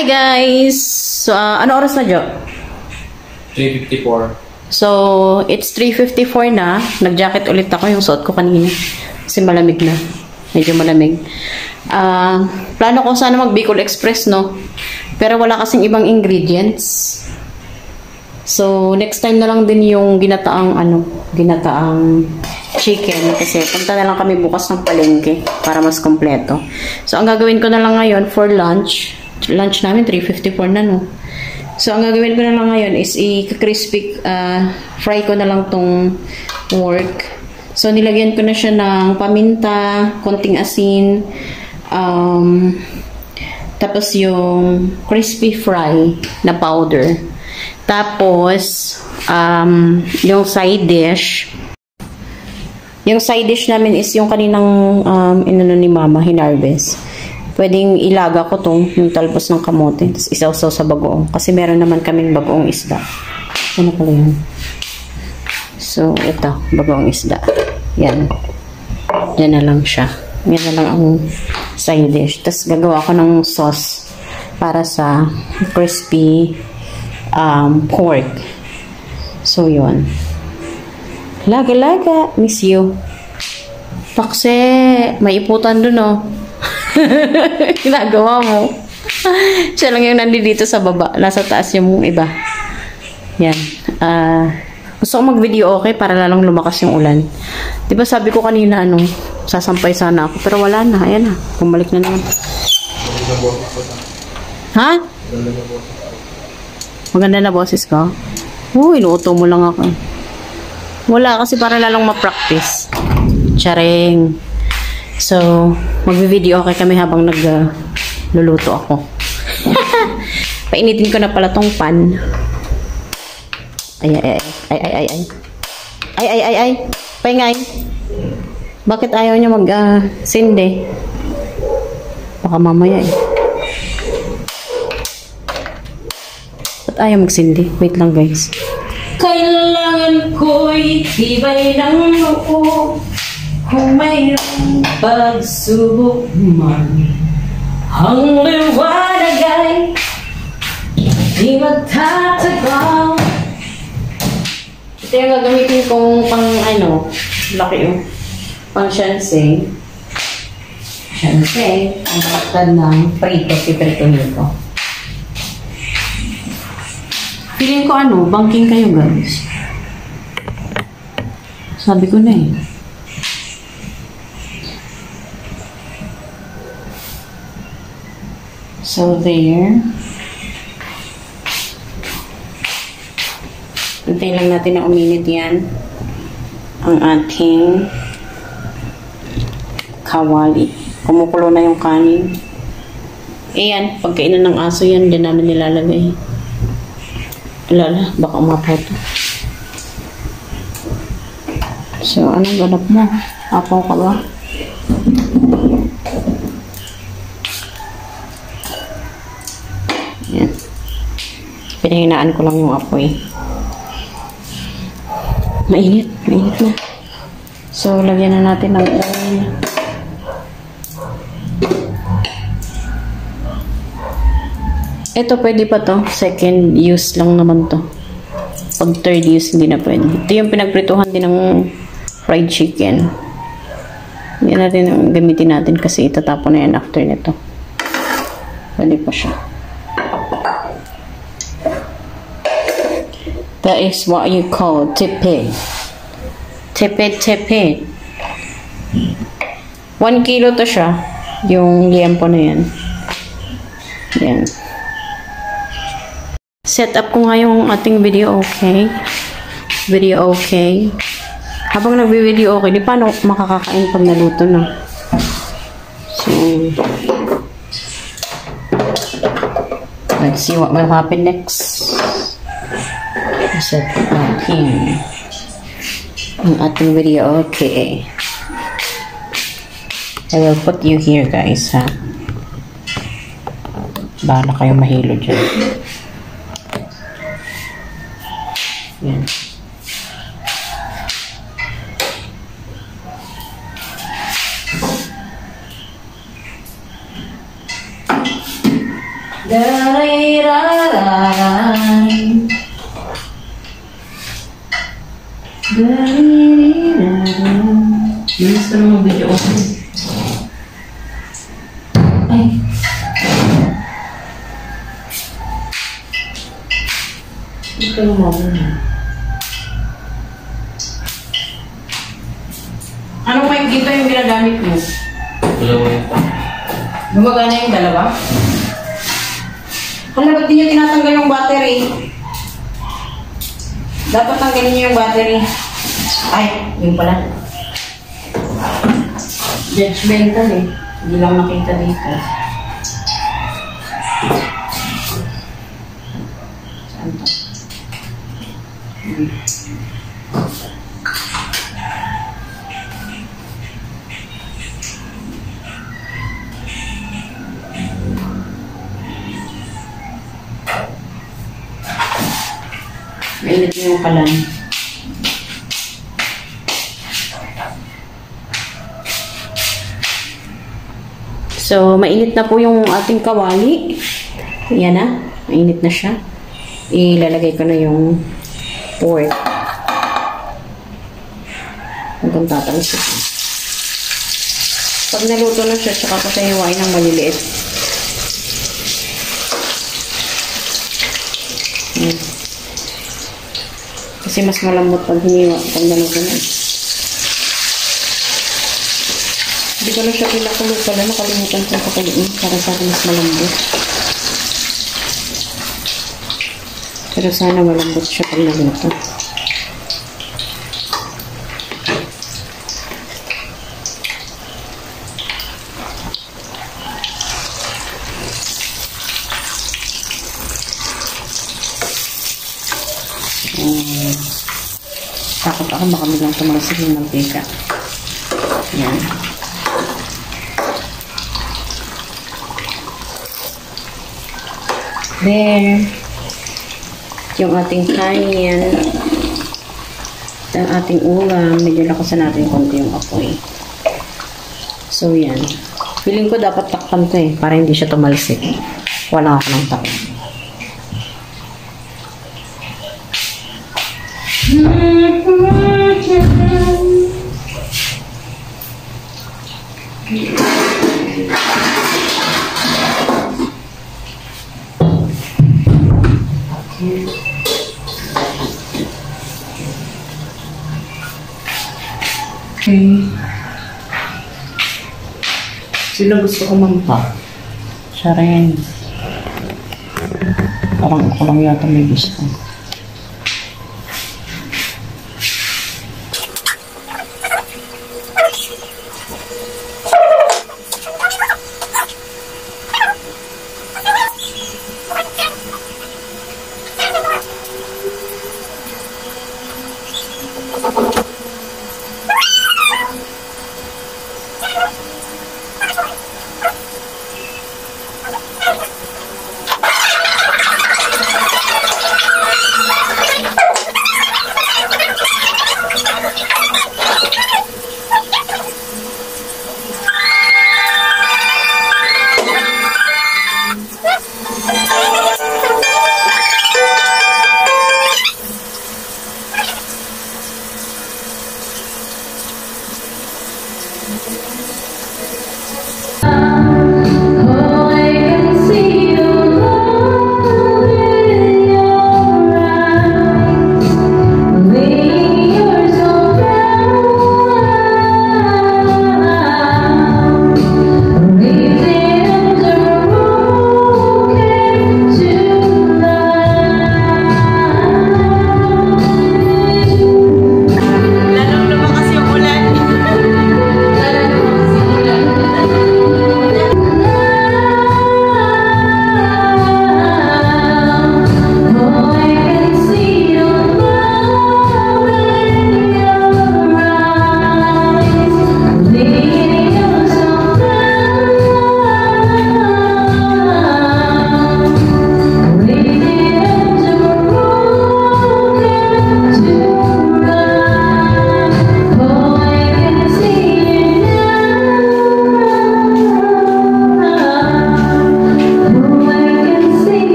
Hi guys! So, ah, ano oras na, Jo? 354. So, it's 3.54 na. Nag-jacket ulit ako yung suot ko kanina. Kasi malamig na. Medyo malamig. Ah, plano ko sana mag Bicol Express, no? Pero wala kasing ibang ingredients. So, next time na lang din yung ginataang, ano, ginataang chicken. Kasi punta na lang kami bukas ng palengke para mas kompleto. So, ang gagawin ko na lang ngayon for lunch. Lunch namin, 3.54 na, no? So, ang gagawin ko na lang ngayon is i-crispy, uh, fry ko na lang tong work. So, nilagyan ko na siya ng paminta, konting asin, um, tapos yung crispy fry na powder. Tapos, um, yung side dish, yung side dish namin is yung kaninang um, inano ni mama, hinarvest. Pwedeng ilaga ko tong yung talbos ng kamote. Tapos isawsaw sa bagoong. Kasi meron naman kaming bagoong isda. Ano pala yun? So, ito. Bagoong isda. Yan. Yan na lang siya. Yan na lang ang side dish. Tapos gagawa ko ng sauce para sa crispy um, pork. So, yun. Laga-laga. Miss you. Pakse, may iputan dun, oh. Ginagawa mo. Siya lang yung nandito sa baba. Nasa taas yung iba. Yan. Ah... gusto ko mag-video okay para lalong lumakas yung ulan. 'Di ba sabi ko kanina ano, sasampay sana ako pero wala na. Ayan na. Bumalik na naman. Ha? Maganda na boses ko? Oo, inuuto mo lang ako. Wala kasi para lalong ma-practice. Charing. So, magvi-video okay kami habang nagluluto uh, ako. Painitin ko na pala tong pan. Ay, ay, ay, ay, ay, ay. Ay, ay, ay, ay. Paingay. Bakit ayaw niya mag-sindi? Uh, Baka mamaya eh. Ba't ayaw magsindi? Wait lang guys. Kailangan ko'y tibay ng loob kung mayroong pagsubok man. Ang liwanag ay di magtatagal. Ito yung gagamitin kong pang ano, laki yung pang shanse. Shanse, ang kaktad ng prito, piprito nito. Feeling ko ano, banking kayo guys. Sabi ko na eh. So there. Antay lang natin na uminit yan. Ang ating kawali. Kumukulo na yung kanin. Eh yan, pagkainan ng aso yan, din namin nilalagay. Lala, baka umapaw. So, anong ganap mo? Apaw ka ba? Pinahinaan ko lang yung apoy. Mainit. Mainit na. So, lagyan na natin ng oil. Ito, pwede pa to. Second use lang naman to. Pag third use, hindi na pwede. Ito yung pinagprituhan din ng fried chicken. Yan natin ang gamitin natin kasi itatapon na yan after nito. Pwede pa siya. That is what you call tipe. Tipe, tipe. One kilo to siya. Yung liempo na yan. Yan. Set up ko nga yung ating video okay. Video okay. Habang nagbi-video okay, di paano makakakain pag naluto na. So, let's see what will happen next. Set up here. Ang ating video, okay. I will put you here, guys, ha? Bahala kayo mahilo dyan. Judgmental eh. Hindi lang makita dito. Saan to? Hmm. Mainit yung kalan. So, mainit na po yung ating kawali. Yan na. Mainit na siya. Ilalagay ko na yung pork. Hanggang tatalsik. Pag naluto na siya, tsaka ko siya hiwain ng maliliit. Yan. Kasi mas malambot pag hiniwa, pag naluto na. Hindi ko na siya pinakulo pala. Nakalimutan ko pakuloyin para sa akin mas malambot. Pero sana malambot siya pag naluto. Um, takot ako baka biglang tumalasig yung mantika. Yan. There. Yung ating kanin. Ang ating ulam. Medyo lakasan natin konti yung apoy. So, yan. Feeling ko dapat takpan to eh. Para hindi siya tumalsik. Wala ako ng takpan. Sino gusto kumanta? Siya rin. Parang ako lang yata may gusto.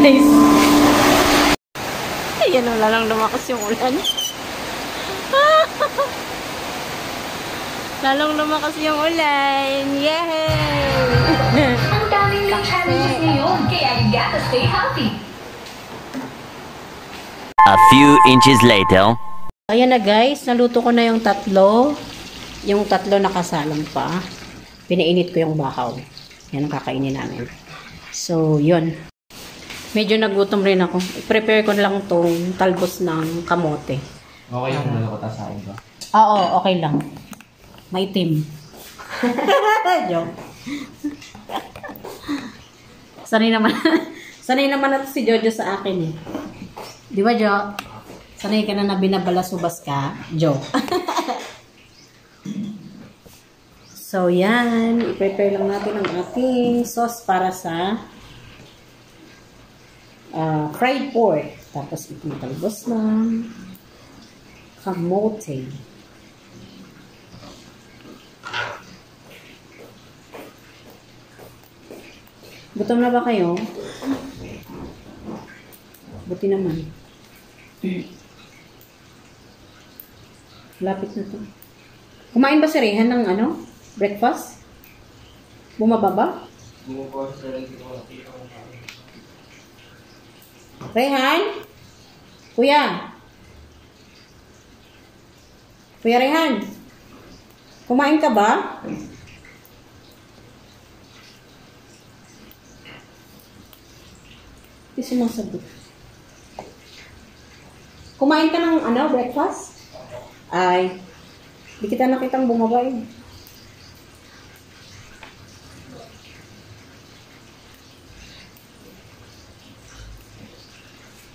Guys. Ayan o, lalong lumakas yung ulan. lalong lumakas yung ulan. Yay! Ang daming new challenges ngayon, kaya you gotta stay healthy. A few inches later. Ayan na guys, naluto ko na yung tatlo. Yung tatlo nakasalang pa. Pinainit ko yung bahaw. Yan ang kakainin namin. So, yun. Medyo nagutom rin ako. I-prepare ko lang tong talbos ng kamote. Okay yung dalawa ta sa ba? Oo, okay lang. Maitim. Joke. Sanay naman. sanay naman natin si Jojo sa akin eh. Di ba, Jo? Sanay ka na na binabalasubas ka? Jo. so, yan. I-prepare lang natin ang ating sauce para sa ah, fried pork. Tapos, itong talbos ng kamote. Gutom na ba kayo? Buti naman. Lapit na to. Kumain ba si Rehan ng ano? Breakfast? Bumaba ba? Rehan? Kuya? Kuya Rehan? Kumain ka ba? Hindi sumasagot. Kumain ka ng ano, breakfast? Ay, di kita nakitang bumaba eh.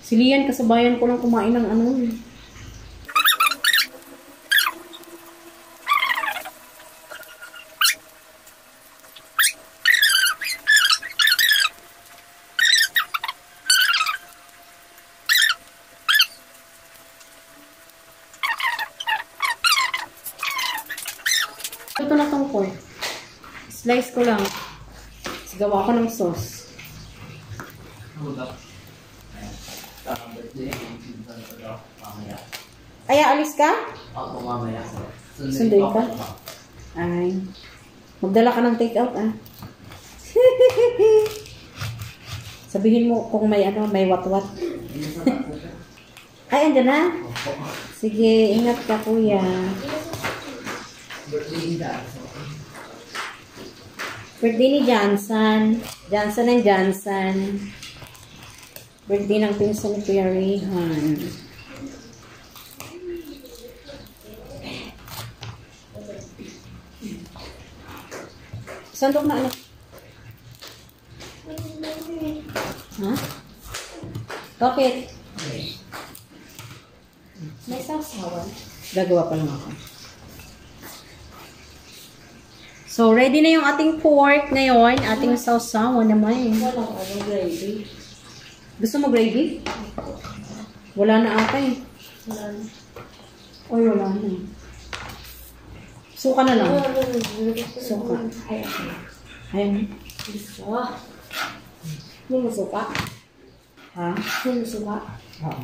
Si Lian, kasabayan ko lang kumain ng ano. Ito na tong pork. Slice ko lang. Tapos gawa ko ng sauce. Ay, alis ka? Ako mamaya. Sunduin ka? Ay. Magdala ka ng take out, ah. Sabihin mo kung may ano, may wat-wat. Ay, andyan na? Sige, ingat ka, kuya. Birthday ni Johnson. Johnson and Johnson. Birthday ng pinsan ni Kuya Rehan. Sandok na ano? Ha? Bakit? May sausawan. Gagawa pa lang ako. So, ready na yung ating pork ngayon. Ating sausawan naman. Walang ano, gravy. Gusto mo gravy? Wala na ata eh. Walang. Oy, wala na. Suka na lang. Suka. Ay, okay. Ayan. Gusto. Yung suka. Ha? Yung suka. Oo.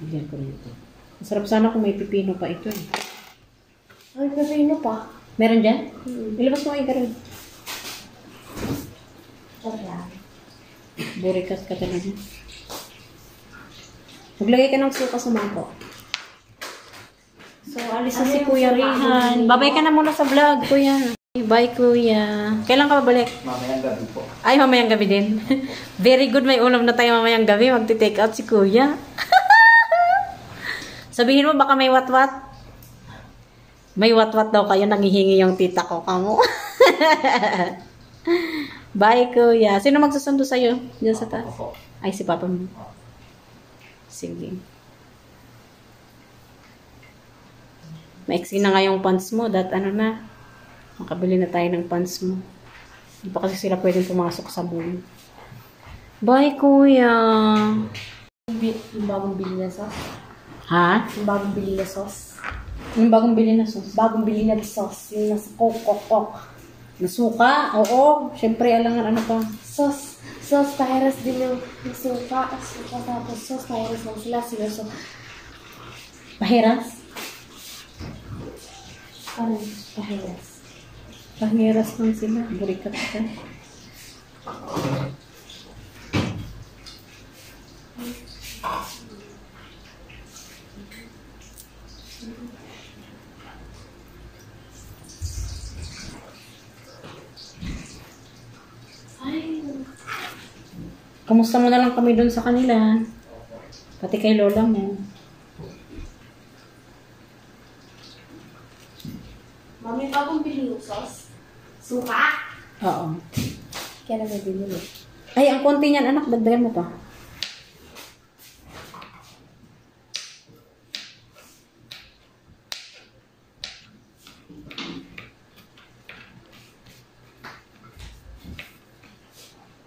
Bigyan ko nito. Masarap sana kung may pipino pa ito eh. Ay, pepino pa. Meron dyan? Hmm. Ilabas mo ay garon. Sarap. Burikas ka talaga. Maglagay ka ng suka sa mangkok. So, alis na si Kuya? Rihan. Babay ka na muna sa vlog, Kuya. Bye, Kuya. Kailan ka babalik? Mamayang gabi po. Ay, mamayang gabi din. Very good, may ulam na tayo mamayang gabi. Magti-take out si Kuya. Sabihin mo, baka may wat-wat. May wat-wat daw kayo, nangihingi yung tita ko kamo. Bye, Kuya. Sino magsusundo sa'yo? Diyan sa taas? Ay, si Papa mo. Sige. Maiksi na nga yung pants mo. Dat ano na. Makabili na tayo ng pants mo. Hindi pa kasi sila pwedeng pumasok sa mall. Bye, Kuya. Yung bagong bili na sauce. Ha? Yung bagong bili na sauce. Yung bagong bili na sauce? Bagong bili na sauce. Yung nasa coke, coke, coke. Nasuka? Oo. Siyempre, alangan ano pa. Sauce. Sauce paheras din yung suka. Suka tapos sauce paheras lang sila. Sila so. Pahiras? Parang paheras. Pahiras lang sila. Burikat ka. Ay, Kamusta mo na lang kami doon sa kanila? Pati kay lola mo. Mami, bagong bili yung sauce. Suka. Oo. Kaya na bili mo. Ay, ang konti niyan, anak, dagdagan mo pa.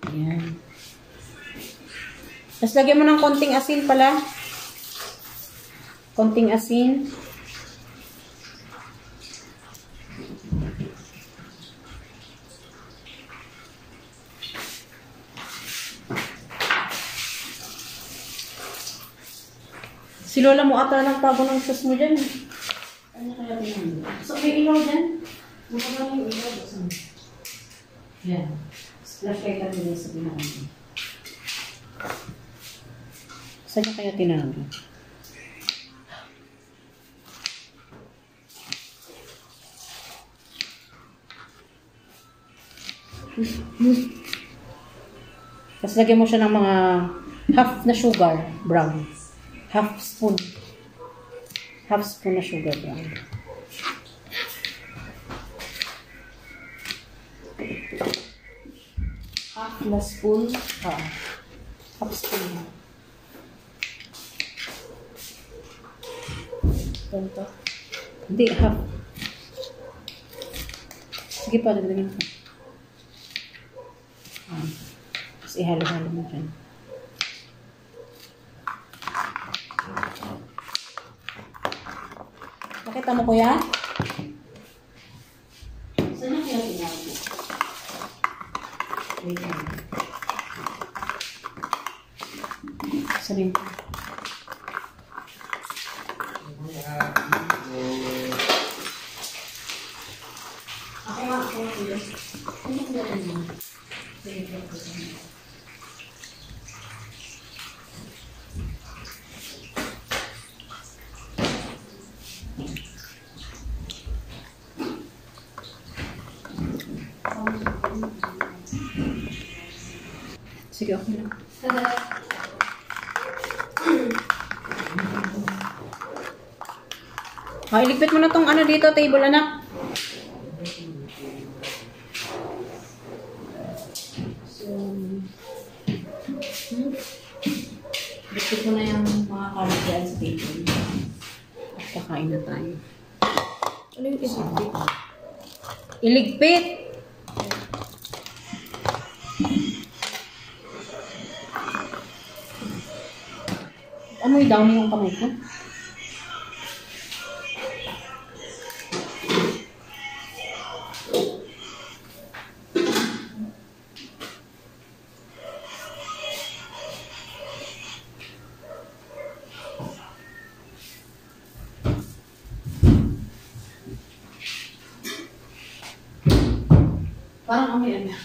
Ayan. Tapos lagyan mo ng konting asin pala. Konting asin. Si Lola mo ata nagtago ng sauce mo dyan. Ano kaya? So, may ilaw dyan? Mukha ba yung ilaw? Yan. Flashlight lang nila sa pinamili. Saan niya kaya tinago? Tapos lagyan mo siya ng mga half na sugar brown half spoon. Half spoon na sugar brown half na spoon uh, half spoon. Na ganito. Hindi half. Sige pa dagdagin ko ah, tapos ihalo-halo mo dyan. Nakita mo, kuya? Saan kaya tinawag mo? Wait lang. Sabihin ko. Ako nga, ako nga, kuya. Ano ko na rin mo? Sige, okay lang. Ah, iligpit mo na tong ano dito, table anak. Kakain na.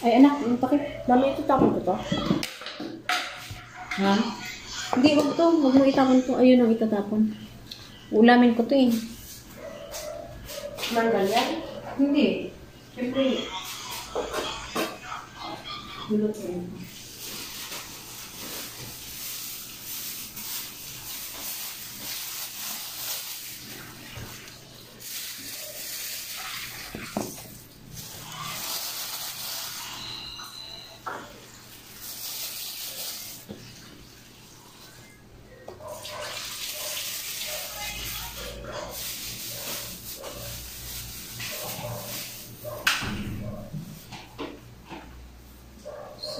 Ay, anak, takip. Mami, ito tapon ko to. Ha? Hindi, wag to. Wag mo itapon to. Ayun ang itatapon. Ulamin ko to eh. Manggal yan? Hindi. Siyempre. Gulot ko yun.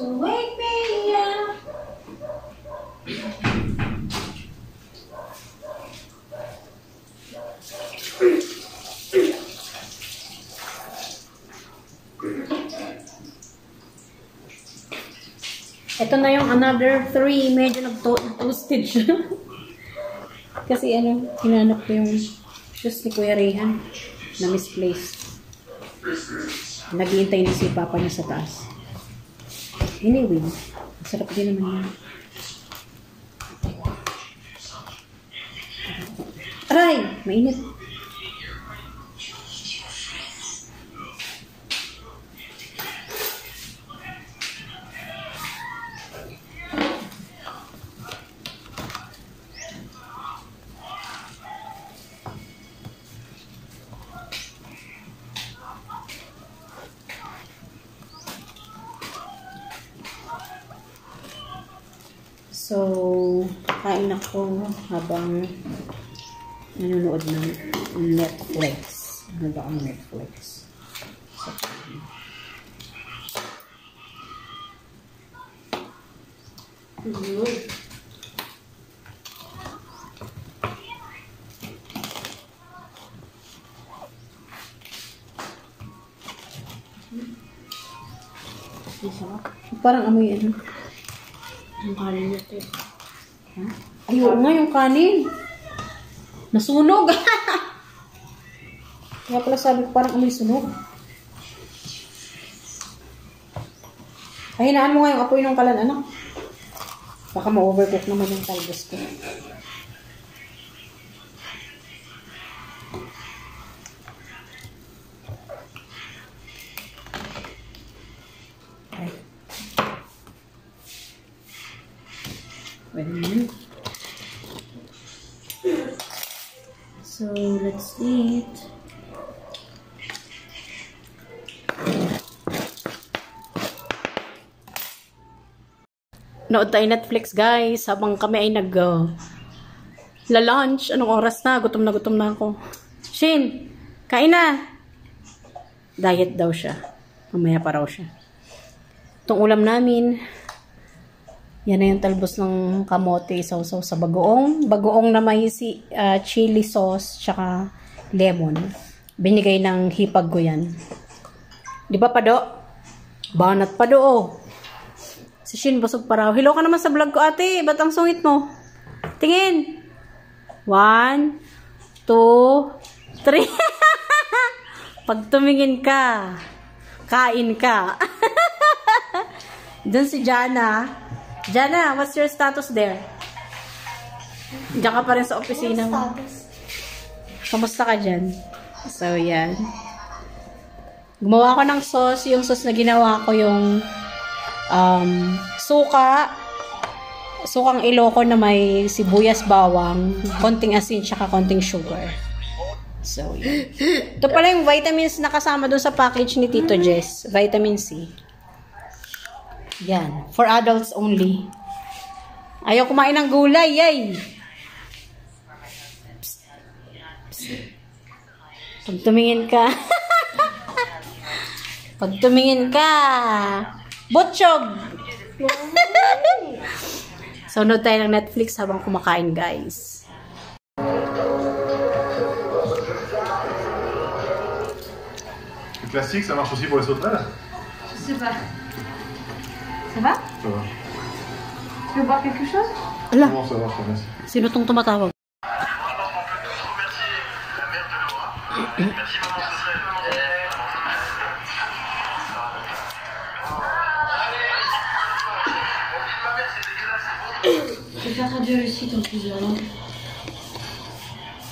So wake me up. Ito na yung another three. Medyo nag-to- toasted siya. Kasi ano, hinanap ko yung shoes ni Kuya Rehan na misplaced. Naghihintay na si Papa niya sa taas. Anyway, masarap din naman yan. Aray! Mainit. Habang nanonood ng Netflix. Ano ba ang Netflix? So, Parang amoy ano. Ang kanin niya to. Ha? Ay, oo nga yung kanin. Nasunog. Kaya pala sabi ko parang amoy sunog. Pahinaan mo nga yung apoy ng kalan, anak. Baka ma-overcook naman yung talbos ko. Nood tayo Netflix, guys. Habang kami ay nag... Uh, la-lunch. Anong oras na? Gutom na gutom na ako. Shin, kain na! Diet daw siya. Mamaya pa raw siya. Itong ulam namin, yan na yung talbos ng kamote sausaw sa bagoong. Bagoong na may si, ah, chili sauce tsaka lemon. Binigay ng hipag ko yan. Di ba, Pado? Banat pa do, oh. Si Shin, busog pa raw. Hello ka naman sa vlog ko, ate. Ba't ang sungit mo? Tingin. One, two, three. Pag tumingin ka, kain ka. Doon si Jana. Jana, what's your status there? Diyan ka pa rin sa opisina mo. Kamusta ka dyan? So, yan. Gumawa ko ng sauce. Yung sauce na ginawa ko yung um, suka, sukang iloko na may sibuyas bawang, konting asin, tsaka konting sugar. So, yun. Ito pala yung vitamins na kasama dun sa package ni Tito Jess. Vitamin C. Yan. For adults only. Ayaw kumain ng gulay, yay! Psst. Psst. Pag tumingin ka. Pag tumingin ka. Butchog! so, nood tayo ng Netflix habang kumakain, guys. Le classique, ça marche aussi pour les sauterelles Je sais pas. Ça va Ça va. Tu veux boire quelque chose Ala, Comment ça marche, merci. sino tong tumatawag? Je vais faire traduire deux réussites en plusieurs langues.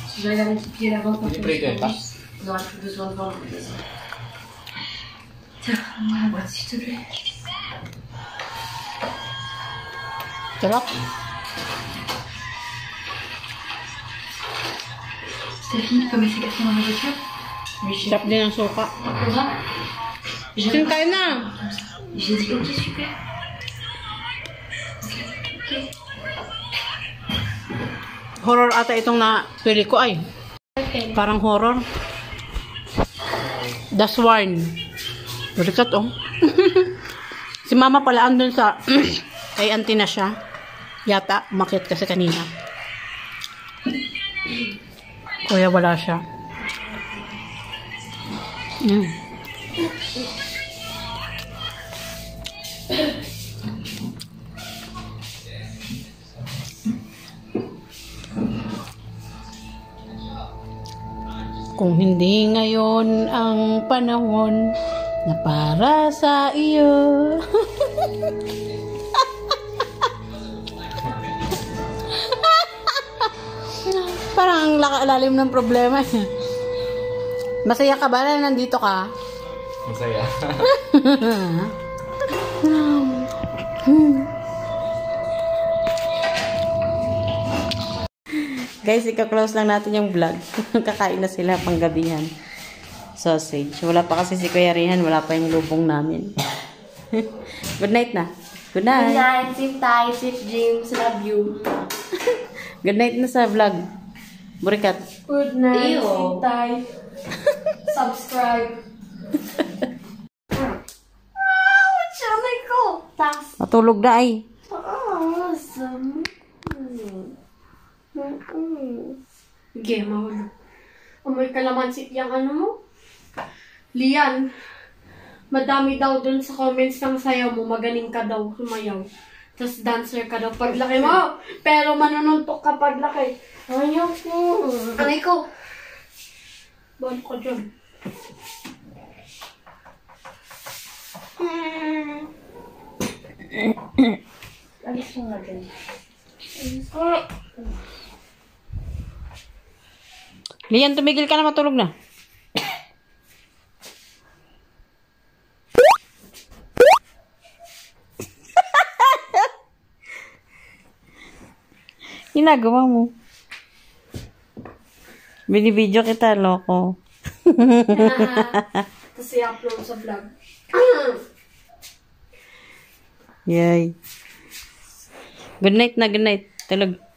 Si j'arrive à multiplier la vente par plus on n'aura plus besoin de vendre. Tiens, prends-moi la boîte, s'il te plaît. Ça va T'as fini de commettre les dans la voiture Oui, j'ai appelé un sofa. J'ai fait une J'ai dit ok, super. Horror ata itong na pili ko ay. Parang horror. The Sworn. Balikat oh. si mama pala andun sa kay auntie na siya. Yata, umakyat kasi kanina. Kuya wala siya. Mm. Kung hindi ngayon ang panahon na para sa iyo. Parang ang laka-alalim ng problema. Masaya ka ba na nandito ka? Masaya. Guys, ika-close lang natin yung vlog. Kakain na sila panggabihan. Sausage. Wala pa kasi si Kuya Rihan. Wala pa yung lubong namin. Good night na. Good Good night. night, sweet time, sweet dreams, love you. Good night na sa vlog. Burikat. Good night, Ew. sweet time. Subscribe. ah, channel ko. Tas. Matulog na ay. Awesome. Mm-mm. Sige, mahulog. Amoy kalamansi yung ano mo? Lian, madami daw dun sa comments ng sayaw mo, magaling ka daw sumayaw. Tapos dancer ka daw paglaki mo. Pero manununtok ka paglaki. Ayaw ko. Anay ko. Bawal ko dyan. Hmm. Alis mo na dyan. Alis ko. Lian, tumigil ka na matulog na. Ginagawa mo. Binibidyo kita, loko. Tapos i-upload sa vlog. Yay. Good night na, good night. Tulog.